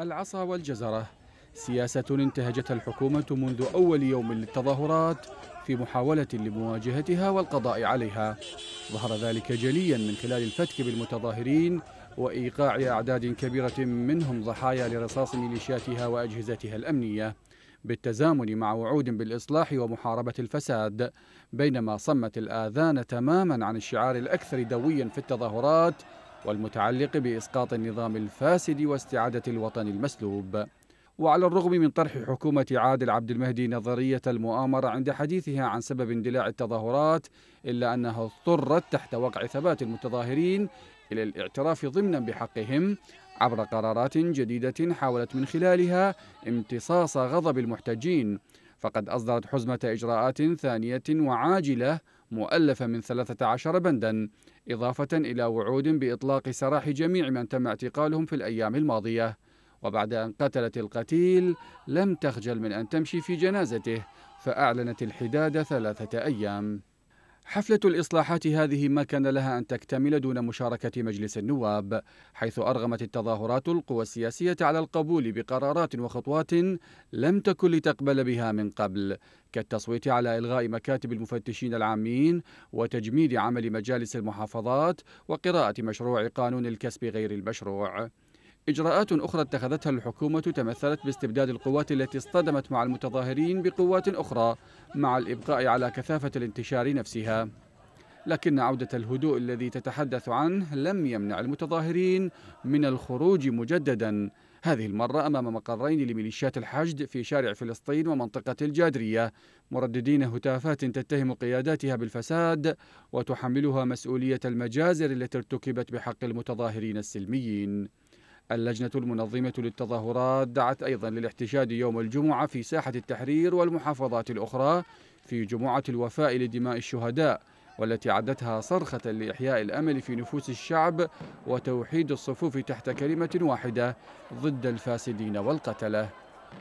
العصا والجزرة. سياسة انتهجتها الحكومة منذ أول يوم للتظاهرات في محاولة لمواجهتها والقضاء عليها. ظهر ذلك جليا من خلال الفتك بالمتظاهرين وإيقاع أعداد كبيرة منهم ضحايا لرصاص ميليشياتها وأجهزتها الأمنية بالتزامن مع وعود بالإصلاح ومحاربة الفساد بينما صمت الآذان تماما عن الشعار الأكثر دويا في التظاهرات والمتعلق بإسقاط النظام الفاسد واستعادة الوطن المسلوب. وعلى الرغم من طرح حكومة عادل عبد المهدي نظرية المؤامرة عند حديثها عن سبب اندلاع التظاهرات إلا أنها اضطرت تحت وقع ثبات المتظاهرين إلى الاعتراف ضمنا بحقهم عبر قرارات جديدة حاولت من خلالها امتصاص غضب المحتجين. فقد أصدرت حزمة إجراءات ثانية وعاجلة مؤلفة من 13 بندا إضافة إلى وعود بإطلاق سراح جميع من تم اعتقالهم في الأيام الماضية. وبعد أن قتلت القتيل لم تخجل من أن تمشي في جنازته فأعلنت الحداد ثلاثة أيام. حفلة الإصلاحات هذه ما كان لها أن تكتمل دون مشاركة مجلس النواب حيث أرغمت التظاهرات القوى السياسية على القبول بقرارات وخطوات لم تكن لتقبل بها من قبل كالتصويت على إلغاء مكاتب المفتشين العامين وتجميد عمل مجالس المحافظات وقراءة مشروع قانون الكسب غير المشروع. إجراءات أخرى اتخذتها الحكومة تمثلت باستبداد القوات التي اصطدمت مع المتظاهرين بقوات أخرى مع الإبقاء على كثافة الانتشار نفسها. لكن عودة الهدوء الذي تتحدث عنه لم يمنع المتظاهرين من الخروج مجددا. هذه المرة أمام مقرين لميليشيات الحشد في شارع فلسطين ومنطقة الجادرية. مرددين هتافات تتهم قياداتها بالفساد وتحملها مسؤولية المجازر التي ارتكبت بحق المتظاهرين السلميين. اللجنة المنظمة للتظاهرات دعت أيضا للاحتشاد يوم الجمعة في ساحة التحرير والمحافظات الأخرى في جمعة الوفاء لدماء الشهداء والتي عدتها صرخة لإحياء الأمل في نفوس الشعب وتوحيد الصفوف تحت كلمة واحدة ضد الفاسدين والقتلة.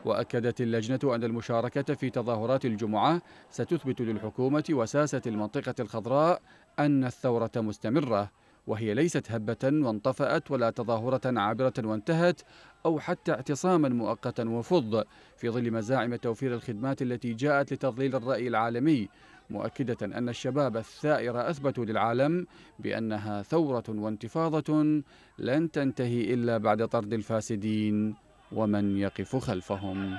وأكدت اللجنة أن المشاركة في تظاهرات الجمعة ستثبت للحكومة وساسة المنطقة الخضراء أن الثورة مستمرة. وهي ليست هبة وانطفأت ولا تظاهرة عابرة وانتهت أو حتى اعتصاما مؤقتا وفض في ظل مزاعم توفير الخدمات التي جاءت لتضليل الرأي العالمي مؤكدة أن الشباب الثائر أثبتوا للعالم بأنها ثورة وانتفاضة لن تنتهي إلا بعد طرد الفاسدين ومن يقف خلفهم.